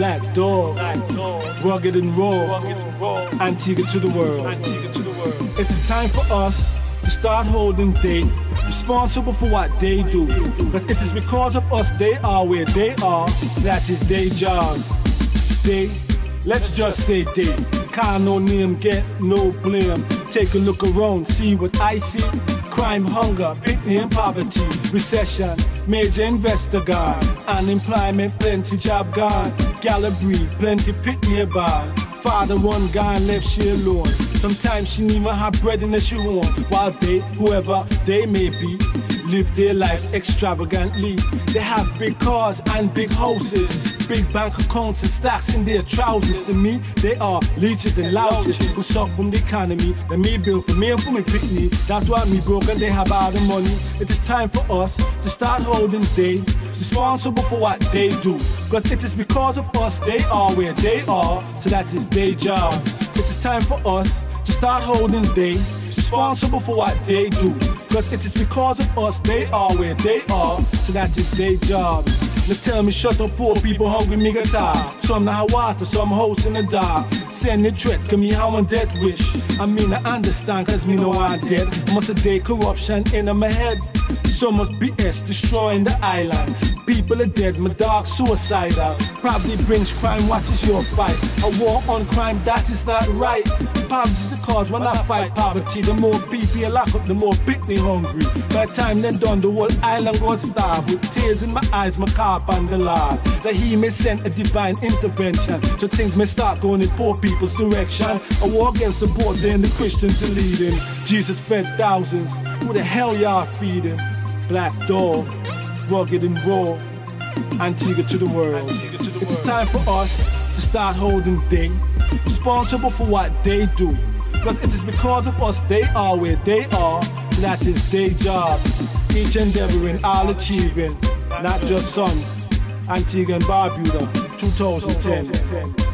Black dog, Black dog. rugged and raw, rugged and raw, Antigua to the world. It is time for us to start holding they responsible for what they do. Because it is because of us they are where they are. That is their job. They, let's just say they. Can't no name get no blame. Take a look around, see what I see. Crime, hunger, picnic and poverty, recession, major investor gone, unemployment, plenty job gone, gallery, plenty pit nearby. Father one guy left she alone. Sometimes she even have bread in the shoe home, while they, whoever they may be, live their lives extravagantly. They have big cars and big houses, big bank accounts and stacks in their trousers. To me, they are leeches and louches who suck from the economy. They me build for me and for me picnic. That's why me broken, they have all the money. It is time for us to start holding they responsible for what they do. Cause it is because of us they are where they are, so that is their job. It is time for us to start holding they responsible for what they do. Cause it is because of us they are where they are, so that is their job. Now tell me shut up poor people hungry me tired Some now water, some host in the dark. Send the threat, give me how I'm dead wish. I mean I understand cause me know I'm dead. Must a day corruption in my head. So much BS destroying the island. People are dead, my dog suicidal. Probably brings crime, what is your fight? A war on crime, that is not right. Cause when I fight poverty. The more people you lock up, the more picnic hungry. By the time then done, the whole island goes starve. With tears in my eyes, my carp on the Lord. That he may send a divine intervention. So things may start going in poor people's direction. A war against the board, then the Christians are leading. Jesus fed thousands. Who the hell y'all feeding? Black dog, rugged and raw, Antigua to the world. It's time for us to start holding they responsible for what they do. Because it is because of us they are where they are, that is their job. Each endeavoring, all achieving, not just some. Antigua and Barbuda, 2010.